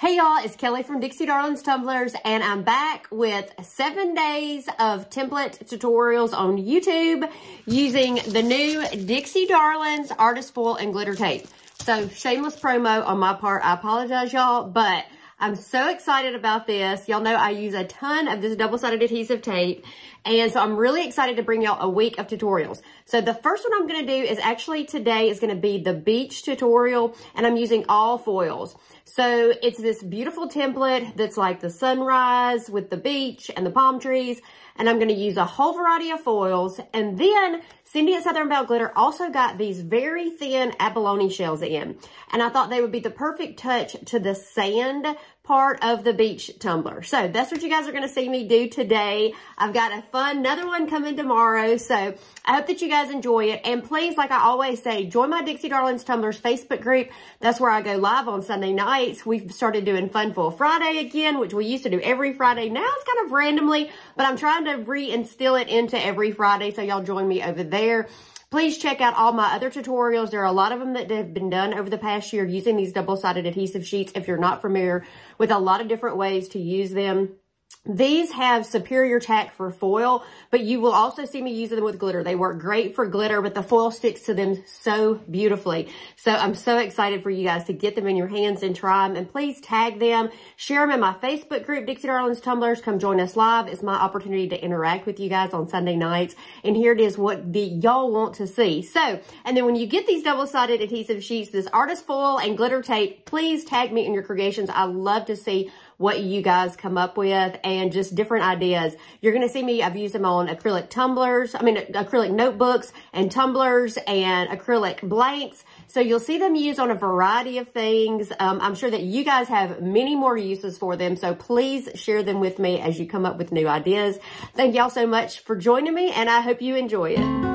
Hey y'all, it's Kelley from Dixie Darlins Tumblers and I'm back with seven days of template tutorials on YouTube using the new Dixie Darlins Artist Foil and Glitter Tape. So shameless promo on my part. I apologize y'all, but I'm so excited about this. Y'all know I use a ton of this double-sided adhesive tape. And so I'm really excited to bring y'all a week of tutorials. So the first one I'm going to do is actually today is going to be the beach tutorial and I'm using all foils. So it's this beautiful template that's like the sunrise with the beach and the palm trees. And I'm going to use a whole variety of foils. And then Cindy at Southern Belle Glitter also got these very thin abalone shells in. And I thought they would be the perfect touch to the sand part of the beach tumbler. So that's what you guys are going to see me do today. I've got a fun, another one coming tomorrow. So I hope that you guys enjoy it. And please, like I always say, join my Dixie Darlins Tumblers Facebook group. That's where I go live on Sunday nights. We've started doing Fun Foil Friday again, which we used to do every Friday. Now it's kind of randomly, but I'm trying to reinstill it into every Friday. So y'all join me over there. Please check out all my other tutorials. There are a lot of them that have been done over the past year using these double-sided adhesive sheets if you're not familiar with a lot of different ways to use them. These have superior tack for foil, but you will also see me using them with glitter. They work great for glitter, but the foil sticks to them so beautifully. So I'm so excited for you guys to get them in your hands and try them. And please tag them. Share them in my Facebook group, Dixie Darlins Tumblers. Come join us live. It's my opportunity to interact with you guys on Sunday nights. And here it is what the y'all want to see. So, and then when you get these double-sided adhesive sheets, this artist foil and glitter tape, please tag me in your creations. I love to see what you guys come up with and just different ideas. You're going to see me, I've used them on acrylic tumblers, I mean acrylic notebooks and tumblers and acrylic blanks. So you'll see them used on a variety of things. Um, I'm sure that you guys have many more uses for them. So please share them with me as you come up with new ideas. Thank y'all so much for joining me and I hope you enjoy it.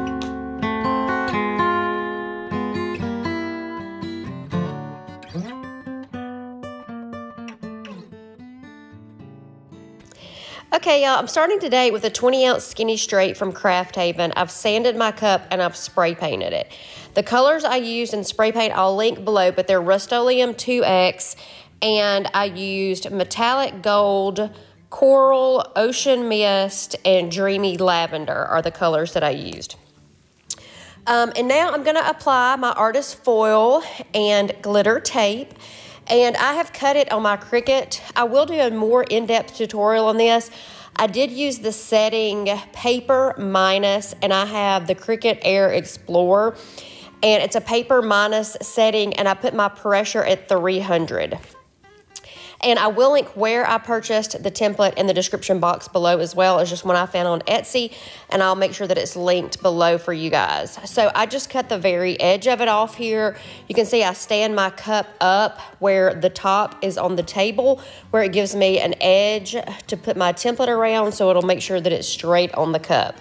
Okay, y'all, I'm starting today with a 20 ounce skinny straight from Craft Haven. I've sanded my cup and I've spray painted it. The colors I used in spray paint, I'll link below, but they're Rust-Oleum 2X, and I used metallic gold, coral, ocean mist, and dreamy lavender are the colors that I used. Um, and now I'm going to apply my artist foil and glitter tape and I have cut it on my Cricut. I will do a more in-depth tutorial on this. I did use the setting paper minus and I have the Cricut Air Explorer and it's a paper minus setting and I put my pressure at 300. And I will link where I purchased the template in the description box below as well as just one I found on Etsy. And I'll make sure that it's linked below for you guys. So I just cut the very edge of it off here. You can see I stand my cup up where the top is on the table where it gives me an edge to put my template around so it'll make sure that it's straight on the cup.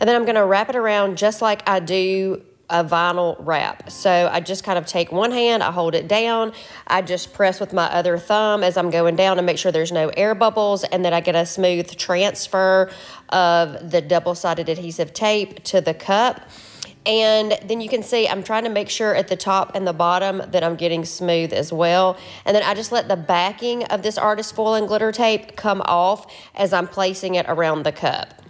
And then I'm going to wrap it around just like I do a vinyl wrap. So I just kind of take one hand, I hold it down, I just press with my other thumb as I'm going down to make sure there's no air bubbles and then I get a smooth transfer of the double-sided adhesive tape to the cup. And then you can see I'm trying to make sure at the top and the bottom that I'm getting smooth as well. And then I just let the backing of this artist foil and glitter tape come off as I'm placing it around the cup.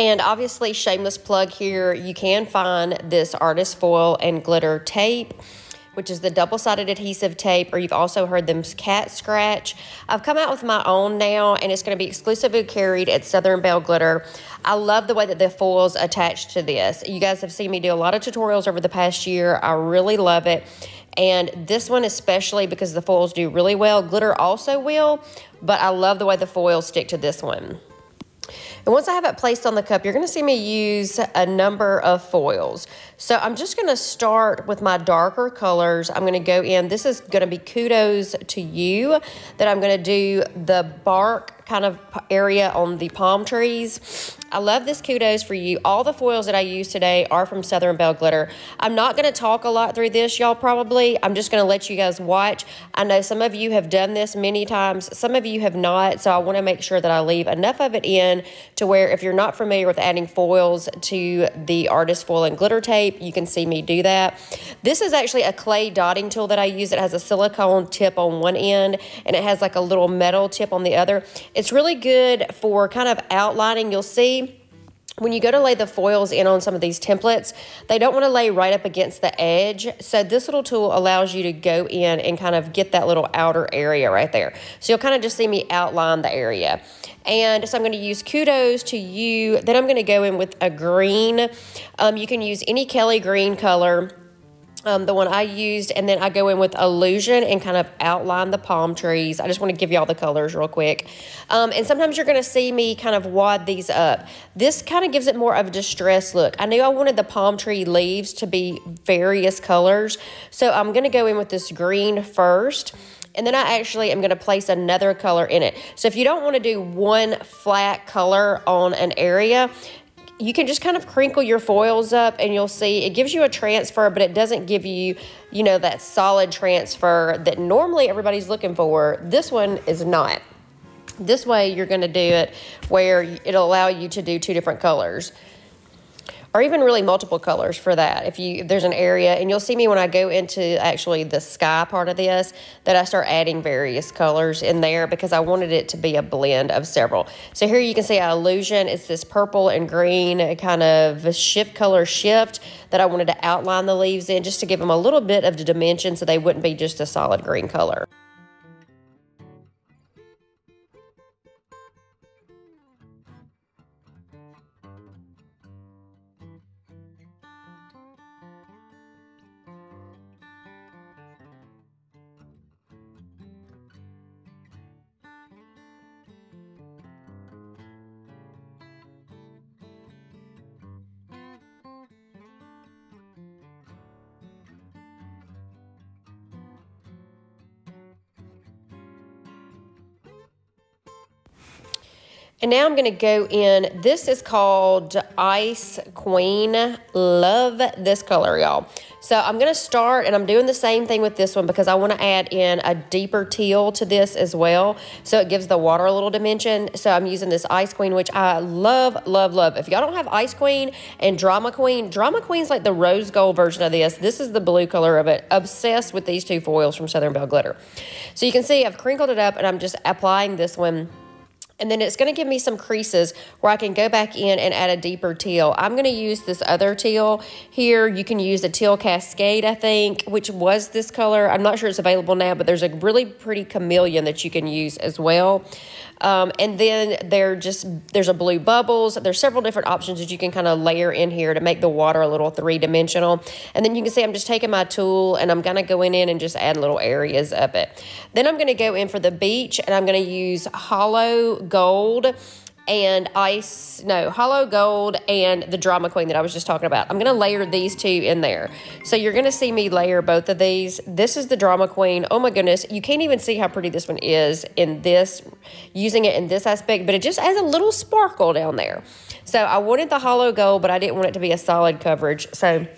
And obviously, shameless plug here, you can find this artist foil and glitter tape which is the double-sided adhesive tape, or you've also heard them cat scratch. I've come out with my own now, and it's going to be exclusively carried at Southern Belle Glitter. I love the way that the foil's attached to this. You guys have seen me do a lot of tutorials over the past year. I really love it. And this one especially because the foils do really well. Glitter also will, but I love the way the foils stick to this one. And once I have it placed on the cup, you're going to see me use a number of foils. So I'm just going to start with my darker colors. I'm going to go in. This is going to be kudos to you that I'm going to do the bark kind of area on the palm trees. I love this kudos for you. All the foils that I use today are from Southern Belle Glitter. I'm not going to talk a lot through this, y'all, probably. I'm just going to let you guys watch. I know some of you have done this many times. Some of you have not, so I want to make sure that I leave enough of it in to where if you're not familiar with adding foils to the Artist Foil and Glitter Tape, you can see me do that. This is actually a clay dotting tool that I use. It has a silicone tip on one end, and it has like a little metal tip on the other. Really good for kind of outlining. You'll see when you go to lay the foils in on some of these templates, they don't want to lay right up against the edge. So this little tool allows you to go in and kind of get that little outer area right there. So you'll kind of just see me outline the area. And so I'm going to use Kudos to you. Then I'm going to go in with a green. Um, you can use any Kelly green color um, the one I used, and then I go in with Illusion and kind of outline the palm trees. I just want to give you all the colors real quick. Um, and sometimes you're going to see me kind of wad these up. This kind of gives it more of a distressed look. I knew I wanted the palm tree leaves to be various colors, so I'm going to go in with this green first and then I actually am going to place another color in it. So if you don't want to do one flat color on an area, you can just kind of crinkle your foils up and you'll see it gives you a transfer, but it doesn't give you, you know, that solid transfer that normally everybody's looking for. This one is not. This way you're going to do it where it'll allow you to do two different colors or even really multiple colors for that. If you if there's an area, and you'll see me when I go into actually the sky part of this, that I start adding various colors in there because I wanted it to be a blend of several. So here you can see Illusion. It's this purple and green uh, kind of shift color shift that I wanted to outline the leaves in just to give them a little bit of the dimension so they wouldn't be just a solid green color. And now I'm going to go in. This is called Ice Queen. Love this color, y'all. So I'm going to start, and I'm doing the same thing with this one because I want to add in a deeper teal to this as well. So it gives the water a little dimension. So I'm using this Ice Queen, which I love, love, love. If y'all don't have Ice Queen and Drama Queen, Drama Queen's like the rose gold version of this. This is the blue color of it. Obsessed with these two foils from Southern Belle Glitter. So you can see I've crinkled it up, and I'm just applying this one and then it's going to give me some creases where I can go back in and add a deeper teal. I'm going to use this other teal here. You can use a teal cascade, I think, which was this color. I'm not sure it's available now, but there's a really pretty chameleon that you can use as well. Um, and then there just there's a blue bubbles. There's several different options that you can kind of layer in here to make the water a little three-dimensional. And then you can see I'm just taking my tool and I'm to go in in and just add little areas of it. Then I'm to go in for the beach and I'm going to use Holo Gold and ice, no, Holo Gold and the drama queen that I was just talking about. I'm going to layer these two in there. So you're going to see me layer both of these. This is the drama queen. Oh my goodness. You can't even see how pretty this one is in this, using it in this aspect, but it just adds a little sparkle down there. So I wanted the Holo Gold, but I didn't want it to be a solid coverage. So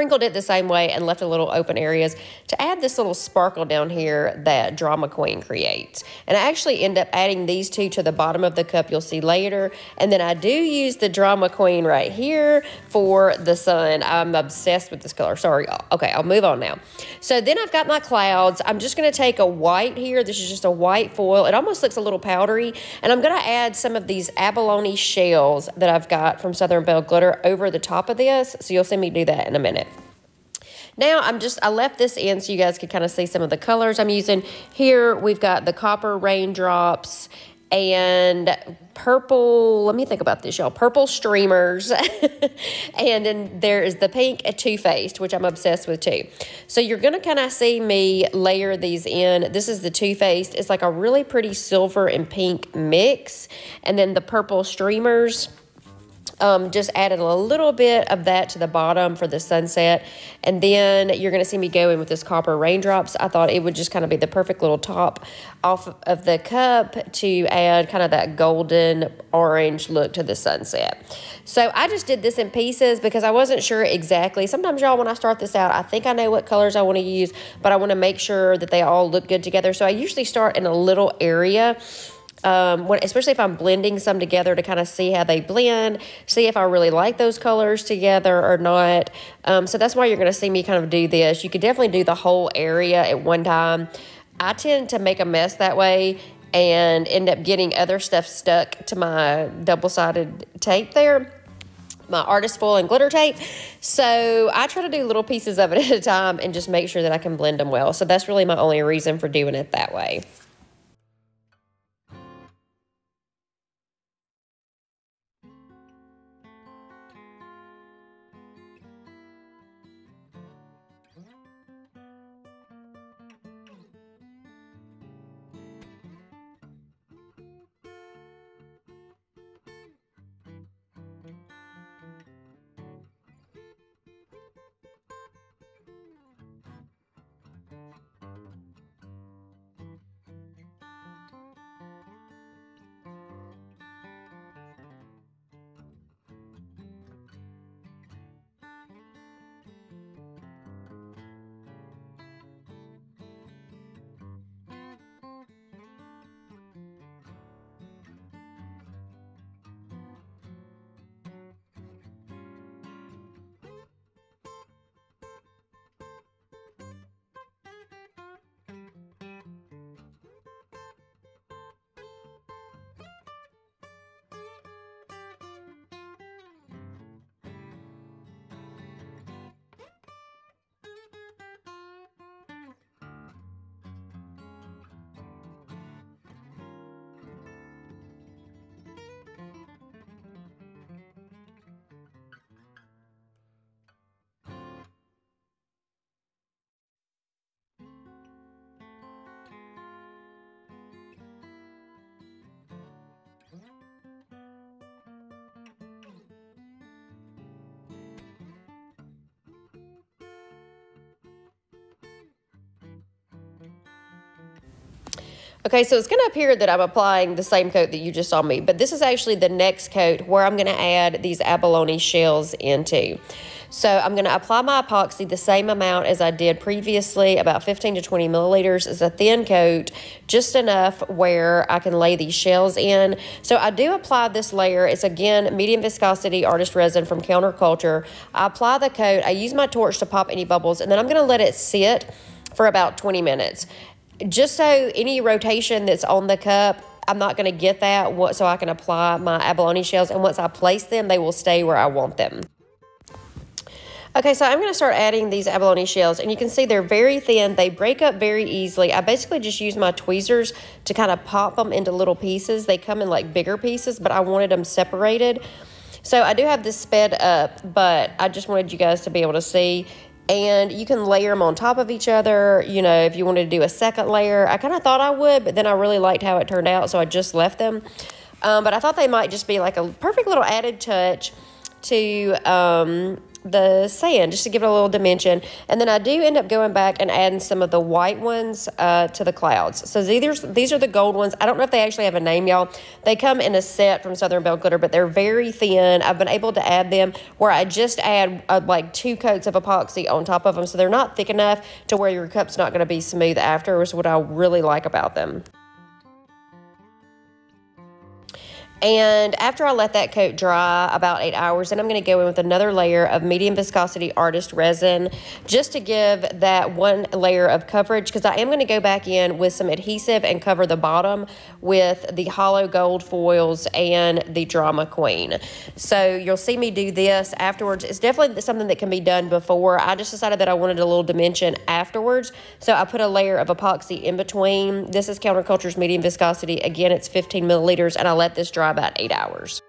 crinkled it the same way and left a little open areas to add this little sparkle down here that Drama Queen creates. And I actually end up adding these two to the bottom of the cup you'll see later. And then I do use the Drama Queen right here for the sun. I'm obsessed with this color. Sorry. Okay, I'll move on now. So then I've got my clouds. I'm just going to take a white here. This is just a white foil. It almost looks a little powdery. And I'm going to add some of these abalone shells that I've got from Southern Belle Glitter over the top of this. So you'll see me do that in a minute. Now I'm just, I left this in so you guys could kind of see some of the colors I'm using. Here we've got the copper raindrops and purple, let me think about this, y'all, purple streamers. and then there is the pink Too Faced, which I'm obsessed with too. So you're going to kind of see me layer these in. This is the Too Faced. It's like a really pretty silver and pink mix. And then the purple streamers Um, just added a little bit of that to the bottom for the sunset. And then you're going to see me go in with this copper raindrops. I thought it would just kind of be the perfect little top off of the cup to add kind of that golden orange look to the sunset. So I just did this in pieces because I wasn't sure exactly. Sometimes y'all, when I start this out, I think I know what colors I want to use, but I want to make sure that they all look good together. So I usually start in a little area um, when, especially if I'm blending some together to kind of see how they blend, see if I really like those colors together or not. Um, so that's why you're going to see me kind of do this. You could definitely do the whole area at one time. I tend to make a mess that way and end up getting other stuff stuck to my double-sided tape there my artist foil and glitter tape. So I try to do little pieces of it at a time and just make sure that I can blend them well. So that's really my only reason for doing it that way. Okay, so it's going to appear that I'm applying the same coat that you just saw me, but this is actually the next coat where I'm going to add these abalone shells into. So I'm going to apply my epoxy the same amount as I did previously, about 15 to 20 milliliters as a thin coat, just enough where I can lay these shells in. So I do apply this layer. It's again medium viscosity artist resin from Counterculture. I apply the coat. I use my torch to pop any bubbles, and then I'm going to let it sit for about 20 minutes just so any rotation that's on the cup, I'm not going to get that so I can apply my abalone shells. And once I place them, they will stay where I want them. Okay, so I'm going to start adding these abalone shells, and you can see they're very thin. They break up very easily. I basically just use my tweezers to kind of pop them into little pieces. They come in like bigger pieces, but I wanted them separated. So I do have this sped up, but I just wanted you guys to be able to see and you can layer them on top of each other. You know, if you wanted to do a second layer, I kind of thought I would, but then I really liked how it turned out, so I just left them. Um, but I thought they might just be like a perfect little added touch to um, the sand just to give it a little dimension. And then I do end up going back and adding some of the white ones uh, to the clouds. So these, these are the gold ones. I don't know if they actually have a name, y'all. They come in a set from Southern Belle Glitter, but they're very thin. I've been able to add them where I just add uh, like two coats of epoxy on top of them. So they're not thick enough to where your cup's not going to be smooth after is what I really like about them. And after I let that coat dry about eight hours, then I'm going to go in with another layer of medium viscosity artist resin just to give that one layer of coverage because I am going to go back in with some adhesive and cover the bottom with the Holo Gold foils and the Drama Queen. So you'll see me do this afterwards. It's definitely something that can be done before. I just decided that I wanted a little dimension afterwards. So I put a layer of epoxy in between. This is Counterculture's medium viscosity. Again, it's 15 milliliters and I let this dry about eight hours.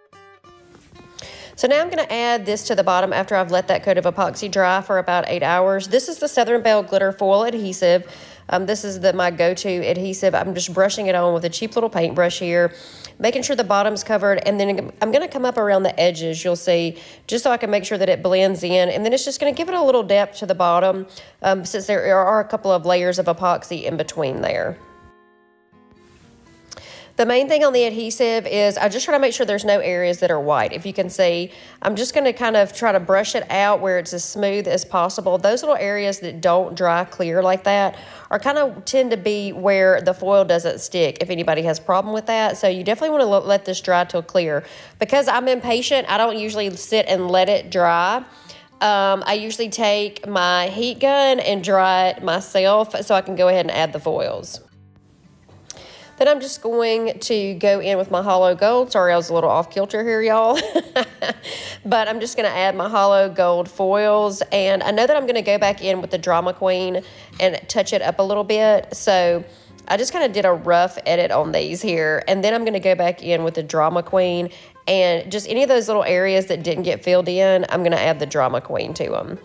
So now I'm going to add this to the bottom after I've let that coat of epoxy dry for about eight hours. This is the Southern Belle Glitter Foil Adhesive. Um, this is the, my go-to adhesive. I'm just brushing it on with a cheap little paintbrush here, making sure the bottom's covered, and then I'm going to come up around the edges, you'll see, just so I can make sure that it blends in, and then it's just going to give it a little depth to the bottom um, since there are a couple of layers of epoxy in between there. The main thing on the adhesive is I just try to make sure there's no areas that are white. If you can see, I'm just going to kind of try to brush it out where it's as smooth as possible. Those little areas that don't dry clear like that are kind of tend to be where the foil doesn't stick if anybody has problem with that. So you definitely want to let this dry till clear. Because I'm impatient, I don't usually sit and let it dry. Um, I usually take my heat gun and dry it myself so I can go ahead and add the foils. Then I'm just going to go in with my Holo Gold. Sorry, I was a little off kilter here, y'all. but I'm just going to add my Holo Gold foils. And I know that I'm going to go back in with the Drama Queen and touch it up a little bit. So I just kind of did a rough edit on these here. And then I'm going to go back in with the Drama Queen. And just any of those little areas that didn't get filled in, I'm going to add the Drama Queen to them.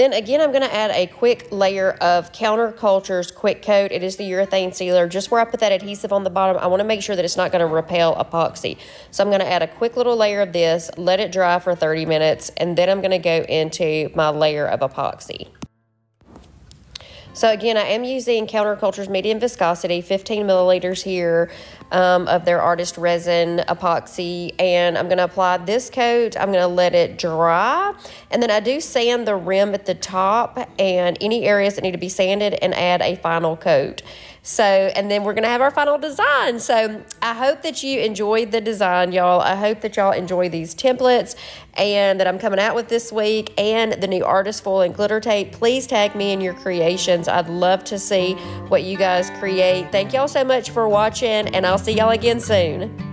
Then again, I'm going to add a quick layer of Counterculture's Quick Coat. It is the urethane sealer. Just where I put that adhesive on the bottom, I want to make sure that it's not going to repel epoxy. So I'm going to add a quick little layer of this, let it dry for 30 minutes, and then I'm going to go into my layer of epoxy. So again, I am using Counterculture's medium viscosity, 15 milliliters here um, of their artist resin epoxy. And I'm going to apply this coat. I'm going to let it dry. And then I do sand the rim at the top and any areas that need to be sanded and add a final coat. So, and then we're going to have our final design. So, I hope that you enjoyed the design, y'all. I hope that y'all enjoy these templates and that I'm coming out with this week and the new artist foil and glitter tape. Please tag me in your creations. I'd love to see what you guys create. Thank y'all so much for watching, and I'll see y'all again soon.